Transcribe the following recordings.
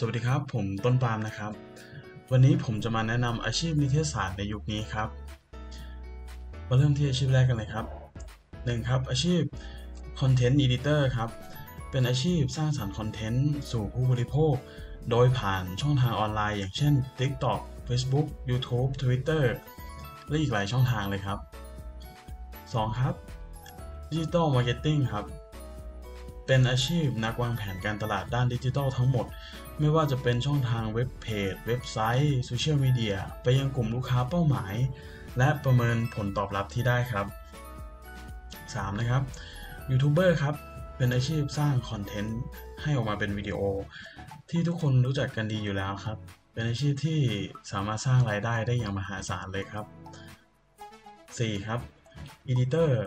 สวัสดีครับ ผมต้นปาล์มนะครับ วันนี้ผมจะมาแนะนำอาชีพนิเทศศาสตร์ในยุคนี้ครับ มาเริ่มที่อาชีพแรกกันเลยครับ 1. ครับ อาชีพ Content Editor ครับ เป็นอาชีพสร้างสรรค์คอนเทนต์สู่ผู้บริโภค โดยผ่านช่องทางออนไลน์ อย่างเช่น TikTok Facebook YouTube Twitter และอีกหลายช่องทางเลยครับ 2. ครับ Digital Marketing ครับ เป็นอาชีพนักวางแผนการตลาดด้านดิจิทัลทั้งหมด ไม่ว่าจะเป็นช่องทางเว็บเพจ เว็บไซต์โซเชียลมีเดียไปยังกลุ่มลูกค้าเป้าหมาย และประเมินผลตอบรับที่ได้ครับ 3. นะครับยูทูบเบอร์ครับเป็นอาชีพสร้างคอนเทนต์ให้ออกมาเป็นวิดีโอ ที่ทุกคนรู้จักกันดีอยู่แล้วครับ เป็นอาชีพที่สามารถสร้างรายได้ได้อย่างมหาศาลเลยครับ 4. ครับeditor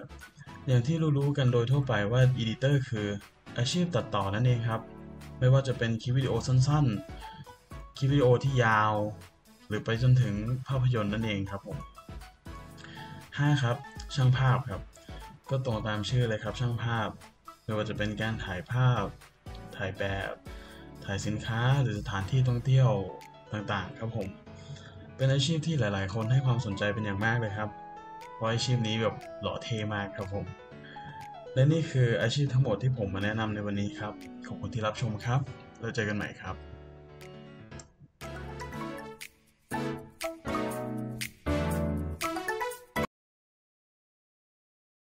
อย่างที่รู้ๆกันโดยทั่วไปว่า editor คืออาชีพตัดต่อนั่นเองครับ ไม่ว่าจะเป็นคลิปวิดีโอสั้นๆ คลิปวิดีโอที่ยาว หรือไปจนถึงภาพยนตร์นั่นเองครับผม 5. ครับ ช่างภาพครับ ก็ตรงตามชื่อเลยครับช่างภาพ ไม่ว่าจะเป็นการถ่ายภาพ ถ่ายแบบ ถ่ายสินค้าหรือสถานที่ท่องเที่ยวต่างๆ ครับผม เป็นอาชีพที่หลายๆ คนให้ความสนใจเป็นอย่างมากเลยครับ เพราะอาชีพนี้แบบหล่อเท่มากครับผม และนี่คืออาชีพทั้งหมดที่ผมมาแนะนำในวันนี้ครับ ขอบคุณที่รับชมครับ แล้วเจอกันใหม่ครับ